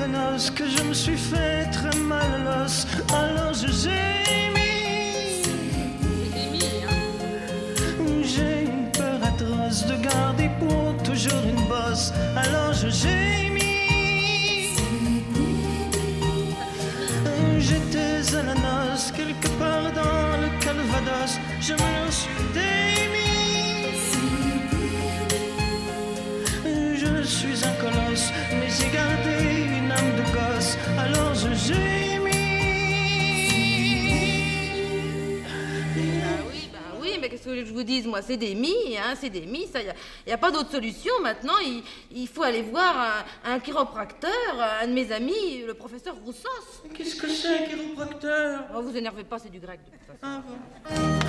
connasse que je me suis fait très mal à l'os. Alors je gémis. J'ai une peur atroce de garder pour toujours une bosse. Alors je gémis. J'étais à la noce quelque part dans le Calvados. Je me suis. Ah oui, bah oui, mais qu'est-ce que je vous dise, moi, c'est des mis, hein, c'est des mis, ça, il n'y a, pas d'autre solution. Maintenant, il, il faut aller voir un, un chiropracteur, un de mes amis, le professeur Roussos. Qu'est-ce que c'est, chiropracteur? Oh, vous énervez pas, c'est du grec, de toute façon. Ah bon.